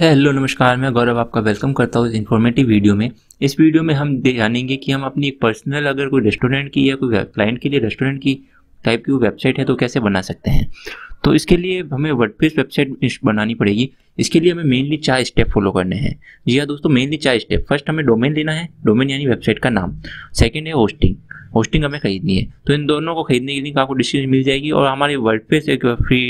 Hello, नमस्कार, मैं गौरव आपका वेलकम करता हूँ इस इन्फॉर्मेटिव वीडियो में। इस वीडियो में हम जानेंगे कि हम अपनी एक पर्सनल अगर कोई रेस्टोरेंट की या कोई क्लाइंट के लिए रेस्टोरेंट की टाइप की वेबसाइट है तो कैसे बना सकते हैं। तो इसके लिए हमें वर्डप्रेस वेबसाइट बनानी पड़ेगी। इसके लिए हमें मेनली चार स्टेप फॉलो करने हैं। जी हाँ दोस्तों मेनली चार स्टेप फ़र्स्ट हमें डोमेन लेना है। डोमेन यानी वेबसाइट का नाम। सेकेंड है होस्टिंग होस्टिंग हमें खरीदनी है। तो इन दोनों को खरीदने के लिए आपको डिस्क्रिप्शन मिल जाएगी और हमारे वर्डप्रेस एक फ्री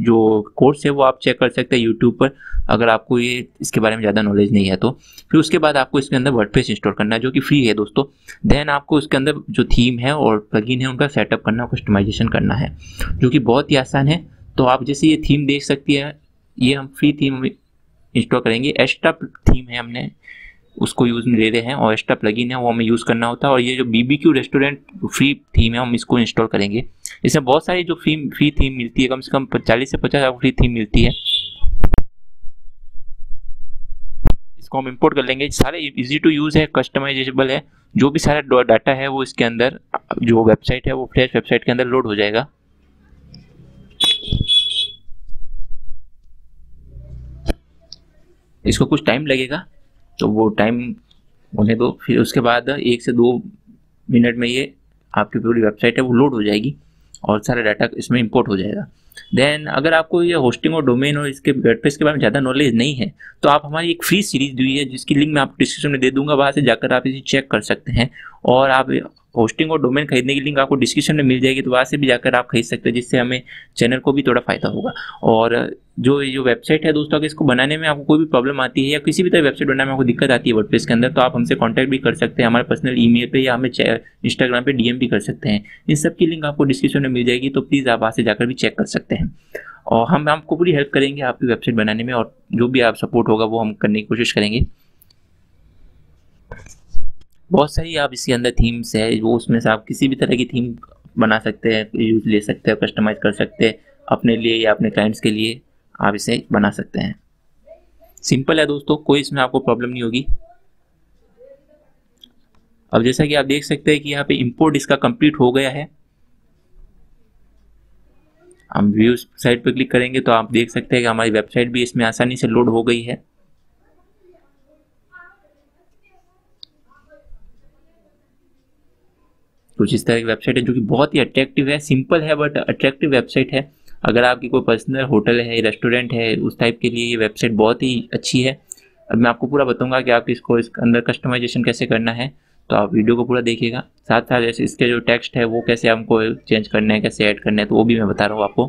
जो कोर्स है वो आप चेक कर सकते हैं यूट्यूब पर, अगर आपको ये, इसके बारे में ज़्यादा नॉलेज नहीं है तो। फिर उसके बाद आपको इसके अंदर वर्डप्रेस इंस्टॉल करना है, जो कि फ्री है दोस्तों। देन आपको इसके अंदर जो थीम है और प्लगइन है, उनका सेटअप करना कस्टमाइजेशन करना है, जो कि बहुत ही आसान है। तो आप जैसे ये थीम देख सकती है, ये हम फ्री थीम इंस्टॉल करेंगे। एक्स्ट्रा थीम है हमने उसको यूज़ में ले रहे हैं और एक्स्ट्रा प्लगइन है, वो हमें यूज़ करना होता है। और ये जो B B Q restaurant free theme है, हम इसको इंस्टॉल करेंगे। इसमें बहुत सारी जो फ्री फ्री थीम मिलती है, कम से कम चालीस से पचास फ्री थीम मिलती है। इसको हम इंपोर्ट कर लेंगे। सारे इजी टू यूज़ है कस्टमाइजेबल है। जो भी सारा डाटा है, वो इसके अंदर, जो वेबसाइट है, वो फ्रेश वेबसाइट के अंदर लोड हो जाएगा। इसको कुछ टाइम लगेगा। तो वो टाइम होने दो। फिर उसके बाद एक से दो मिनट में ये आपकी पूरी वेबसाइट है, वो लोड हो जाएगी और सारा डाटा इसमें इंपोर्ट हो जाएगा। देन अगर आपको ये होस्टिंग और डोमेन और इसके वेबपेज के बारे में ज़्यादा नॉलेज नहीं है तो आप हमारी एक फ्री सीरीज़ दी है, जिसकी लिंक मैं आपको डिस्क्रिप्शन में दे दूँगा। वहाँ से जाकर आप इसे चेक कर सकते हैं और आप होस्टिंग और डोमेन खरीदने की लिंक आपको डिस्क्रिप्शन में मिल जाएगी तो वहाँ से भी जाकर आप खरीद सकते हैं, जिससे हमें चैनल को भी थोड़ा फ़ायदा होगा। और जो ये जो वेबसाइट है दोस्तों, अगर इसको बनाने में आपको कोई भी प्रॉब्लम आती है या किसी भी तरह वेबसाइट बनाने में आपको दिक्कत आती है वर्डप्रेस के अंदर तो आप हमसे कॉन्टैक्ट भी कर सकते हैं, हमारे पर्सनल ईमेल पे या हमें इंस्टाग्राम पे डीएम भी कर सकते हैं। इन सब की लिंक आपको डिस्क्रिप्शन में मिल जाएगी तो प्लीज़ आप वहाँ से जाकर भी चेक कर सकते हैं। और हम आपको पूरी हेल्प करेंगे आपकी वेबसाइट बनाने में और जो भी आप सपोर्ट होगा, वो हम करने की कोशिश करेंगे। बहुत सारी आप इसके अंदर थीम्स है, वो उसमें से आप किसी भी तरह की थीम बना सकते हैं यूज़ ले सकते हैं कस्टमाइज कर सकते हैं, अपने लिए या अपने क्लाइंट्स के लिए आप इसे बना सकते हैं। सिंपल है दोस्तों, कोई इसमें आपको प्रॉब्लम नहीं होगी। अब जैसा कि आप देख सकते हैं कि यहाँ पे इंपोर्ट इसका कंप्लीट हो गया है। हम व्यू साइट पर क्लिक करेंगे तो आप देख सकते हैं कि हमारी वेबसाइट भी इसमें आसानी से लोड हो गई है। कुछ इस तरह की वेबसाइट है, जो कि बहुत ही अट्रैक्टिव है सिंपल है बट अट्रैक्टिव वेबसाइट है। अगर आपकी कोई पर्सनल होटल है रेस्टोरेंट है, उस टाइप के लिए ये वेबसाइट बहुत ही अच्छी है। अब मैं आपको पूरा बताऊँगा कि आप इसको, इसके अंदर कस्टमाइजेशन कैसे करना है तो आप वीडियो को पूरा देखिएगा। साथ साथ जैसे इसके जो टेक्स्ट है, वो कैसे हमको चेंज करना है, कैसे ऐड करना है तो वो भी मैं बता रहा हूँ आपको।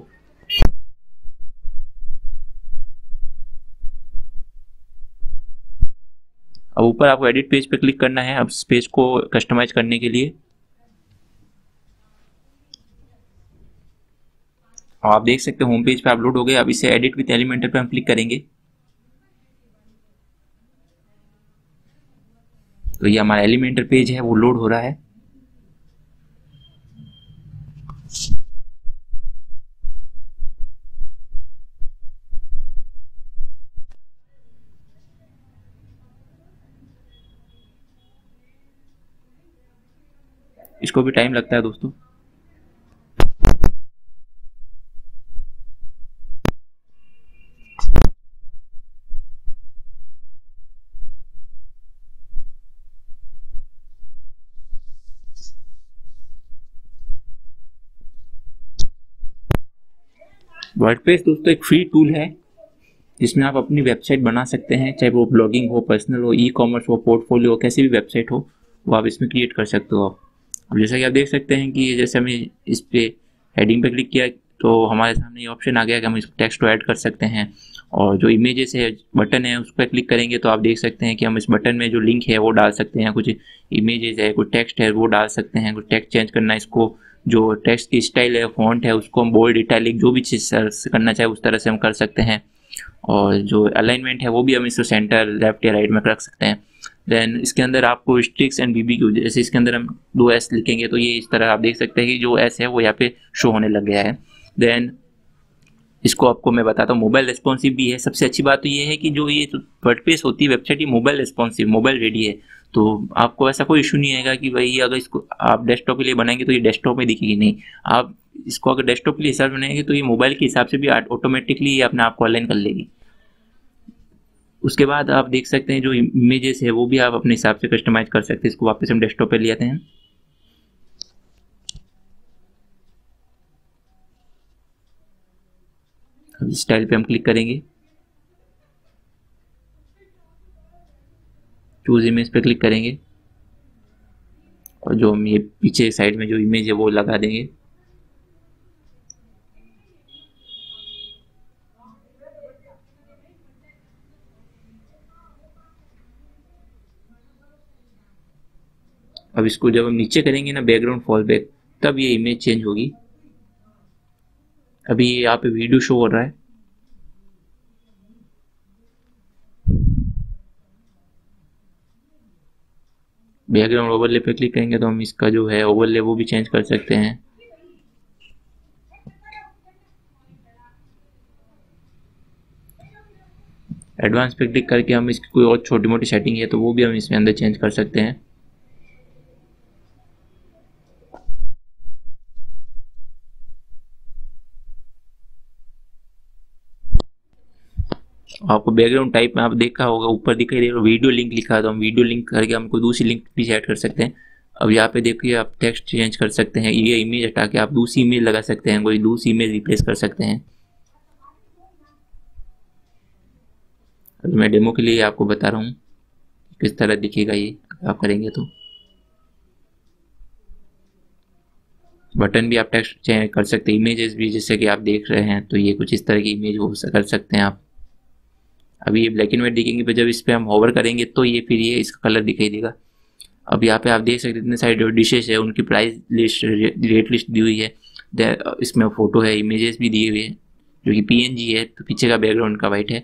अब ऊपर आपको एडिट पेज पे क्लिक करना है, अब इस पेज को कस्टमाइज करने के लिए। आप देख सकते हैं होम पेज पे अपलोड हो गए अब इसे एडिट विथ एलिमेंटर पे हम क्लिक करेंगे। तो ये हमारा एलिमेंटर पेज है, वो लोड हो रहा है। इसको भी टाइम लगता है दोस्तों। वर्डप्रेस दोस्तों एक फ्री टूल है, जिसमें आप अपनी वेबसाइट बना सकते हैं, चाहे वो ब्लॉगिंग हो पर्सनल हो ई कॉमर्स हो पोर्टफोलियो हो, कैसी भी वेबसाइट हो, वो आप इसमें क्रिएट कर सकते हो अब जैसा कि आप देख सकते हैं कि जैसे हमें इस पर हेडिंग पे क्लिक किया तो हमारे सामने ये ऑप्शन आ गया कि हम इस टेक्स्ट को ऐड कर सकते हैं। और जो इमेजेस है बटन है, उस पर क्लिक करेंगे तो आप देख सकते हैं कि हम इस बटन में जो लिंक है, वो डाल सकते हैं। कुछ इमेजेस है, कुछ टेक्स्ट है, वो डाल सकते हैं। कुछ टेक्स्ट चेंज करना है, इसको जो टेक्स्ट की स्टाइल है फॉन्ट है, उसको हम बोल्ड इटैलिक जो भी चीज़ करना चाहे, उस तरह से हम कर सकते हैं। और जो अलाइनमेंट है, वो भी हम इसको सेंटर लेफ़्ट या राइट में रख सकते हैं। देन इसके अंदर आपको स्ट्रिक्स एंड बीबी क्यू जैसे इसके अंदर हम दो एस लिखेंगे तो ये इस तरह आप देख सकते हैं कि जो एस है, वो यहाँ पे शो होने लग गया है। देन इसको आपको मैं बताता हूँ मोबाइल रिस्पॉन्सिव भी है। सबसे अच्छी बात तो ये है कि जो ये वर्डप्रेस होती है वेबसाइट ये मोबाइल रिस्पॉन्सिव मोबाइल रेडी है। तो आपको ऐसा कोई इशू नहीं आएगा कि भाई अगर इसको आप डेस्कटॉप के लिए बनाएँगे तो ये डेस्कटॉप में दिखेगी नहीं। आप इसको अगर डेस्कटॉप के लिए हिसाब बनाएँगे तो ये मोबाइल के हिसाब से भी ऑटोमेटिकली अपने आप को अलाइन कर लेगी। उसके बाद आप देख सकते हैं जो इमेजेस है, वो भी आप अपने हिसाब से कस्टमाइज कर सकते हैं। इसको वापस हम डेस्कटॉप पे ले आते हैं। स्टाइल पे हम क्लिक करेंगे। चूज़ इमेज पे क्लिक करेंगे। और जो हम ये पीछे साइड में जो इमेज है वो लगा देंगे। अब इसको जब हम नीचे करेंगे ना बैकग्राउंड फॉल बैक तब ये इमेज चेंज होगी। अभी यहाँ पे वीडियो शो हो रहा है। बैकग्राउंड ओवरले पे क्लिक करेंगे तो हम इसका जो है ओवरले वो भी चेंज कर सकते हैं। एडवांस पे क्लिक करके हम इसकी कोई और छोटी मोटी सेटिंग है तो वो भी हम इसमें अंदर चेंज कर सकते हैं। आपको बैकग्राउंड टाइप में आप देखा होगा, ऊपर दिखाई दे रहा वीडियो लिंक लिखा है तो हम वीडियो लिंक करके हम कोई दूसरी लिंक भी ऐड कर सकते हैं। अब यहाँ पे देखिए आप टेक्स्ट चेंज कर सकते हैं, ये इमेज हटा के आप दूसरी इमेज लगा सकते हैं, कोई दूसरी इमेज रिप्लेस कर सकते हैं। अभी मैं डेमो के लिए आपको बता रहा हूँ, किस तरह दिखेगा ये, आप करेंगे तो। बटन भी आप टेक्स्ट चेंज कर सकते हैं इमेजेस भी, जैसे कि आप देख रहे हैं तो ये कुछ इस तरह की इमेज हो कर सकते हैं आप। अभी ये ब्लैक एंड व्हाइट दिखेंगे पर जब इस पर हम होवर करेंगे तो ये फिर ये इसका कलर दिखाई देगा। अब यहाँ पे आप देख सकते हैं, इतने सारे जो डिशेज है, उनकी प्राइस लिस्ट रेट लिस्ट दी हुई है। इसमें फ़ोटो है इमेजेस भी दिए हुए हैं, जो कि पीएनजी है तो पीछे का बैकग्राउंड का वाइट है।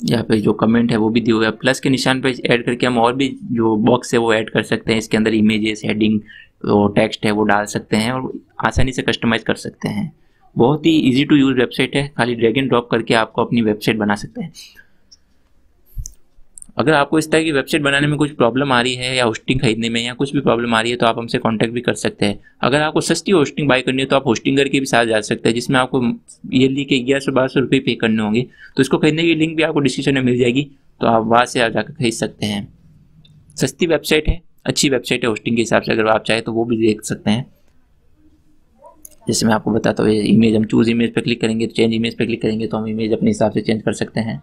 यहाँ पे जो कमेंट है, वो भी दिया हुआ है। प्लस के निशान पे ऐड करके हम और भी जो बॉक्स है, वो ऐड कर सकते हैं। इसके अंदर इमेजेस हेडिंग और टेक्स्ट है, वो डाल सकते हैं और आसानी से कस्टमाइज़ कर सकते हैं। बहुत ही इजी टू यूज़ वेबसाइट है। खाली ड्रैग एंड ड्रॉप करके आपको अपनी वेबसाइट बना सकते हैं। अगर आपको इस तरह की वेबसाइट बनाने में कुछ प्रॉब्लम आ रही है या होस्टिंग खरीदने में या कुछ भी प्रॉब्लम आ रही है तो आप हमसे कांटेक्ट भी कर सकते हैं। अगर आपको सस्ती होस्टिंग बाय करनी है तो आप होस्टिंग करके भी साथ जा सकते हैं, जिसमें आपको ईयरली के ग्यारह सौ बारह सौ रुपये पे करने होंगे। तो इसको खरीदने की लिंक भी आपको डिस्क्रिप्शन में मिल जाएगी। तो आप वहाँ से आप जाकर खरीद सकते हैं। सस्ती वेबसाइट है, अच्छी वेबसाइट है होस्टिंग के हिसाब से, अगर आप चाहें तो वो भी देख सकते हैं। जैसे मैं आपको बताता हूँ, ये इमेज हम चूज़ इमेज पे क्लिक करेंगे तो चेंज इमेज पे क्लिक करेंगे तो हम इमेज अपने हिसाब से चेंज कर सकते हैं।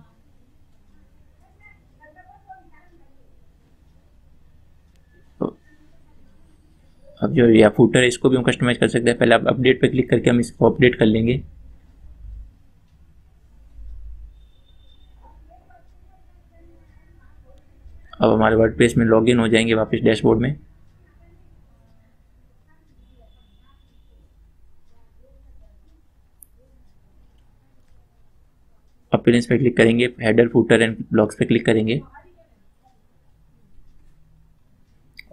तो अब जो या फूटर है, इसको भी हम कस्टमाइज कर सकते हैं। पहले आप अपडेट पे क्लिक करके हम इसको अपडेट कर लेंगे। अब हमारे वर्ड में लॉगिन हो जाएँगे वापस डैशबोर्ड में। अपीरेंस पे क्लिक करेंगे हेडर फूटर एंड ब्लॉक्स पे क्लिक करेंगे।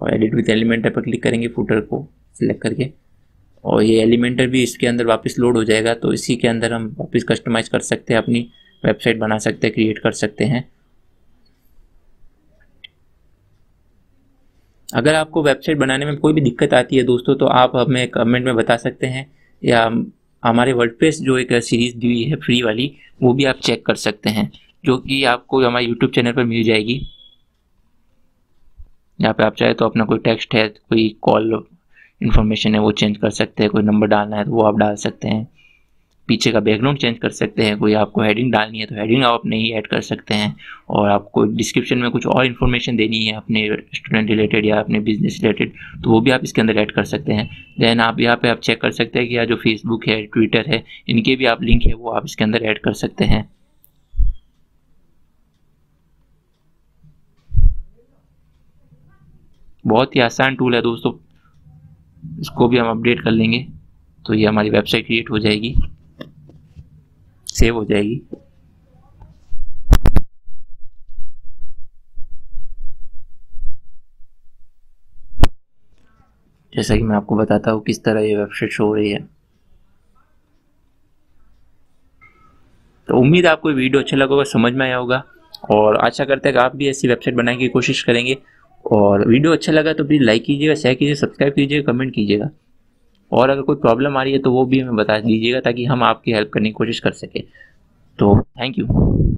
और एडिट विथ एलिमेंटर पर क्लिक करेंगे फूटर को सिलेक्ट करके। और ये एलिमेंटर भी इसके अंदर वापस लोड हो जाएगा तो इसी के अंदर हम वापस कस्टमाइज कर सकते हैं, अपनी वेबसाइट बना सकते हैं क्रिएट कर सकते हैं। अगर आपको वेबसाइट बनाने में कोई भी दिक्कत आती है दोस्तों तो आप हमें कमेंट में बता सकते हैं, या हमारे वर्डप्रेस जो एक सीरीज़ दी हुई है फ्री वाली, वो भी आप चेक कर सकते हैं, जो कि आपको हमारे यूट्यूब चैनल पर मिल जाएगी। यहाँ पे आप चाहे तो अपना कोई टेक्स्ट है, कोई कॉल इन्फॉर्मेशन है, वो चेंज कर सकते हैं, कोई नंबर डालना है तो वो आप डाल सकते हैं। पीछे का बैकग्राउंड चेंज कर सकते हैं, कोई आपको हेडिंग डालनी है तो हेडिंग आप अपने ही ऐड कर सकते हैं और आपको डिस्क्रिप्शन में कुछ और इन्फॉर्मेशन देनी है अपने स्टूडेंट रिलेटेड या अपने बिज़नेस रिलेटेड तो वो भी आप इसके अंदर ऐड कर सकते हैं। देन आप यहाँ पे आप चेक कर सकते हैं कि यह जो फेसबुक है ट्विटर है, इनके भी आप लिंक है, वो आप इसके अंदर ऐड कर सकते हैं। बहुत ही आसान टूल है दोस्तों, इसको भी हम अपडेट कर लेंगे तो ये हमारी वेबसाइट क्रिएट हो जाएगी। सेव हो जाएगी। जैसा कि मैं आपको बताता हूँ किस तरह ये वेबसाइट शो हो रही है। तो उम्मीद आपको वीडियो अच्छा लगा होगा, समझ में आया होगा। और आशा करते हैं कि आप भी ऐसी वेबसाइट बनाने की कोशिश करेंगे। और वीडियो अच्छा लगा तो प्लीज़ लाइक कीजिएगा शेयर कीजिए सब्सक्राइब कीजिएगा कमेंट कीजिएगा। और अगर कोई प्रॉब्लम आ रही है तो वो भी हमें बता दीजिएगा ताकि हम आपकी हेल्प करने की कोशिश कर सकें। तो थैंक यू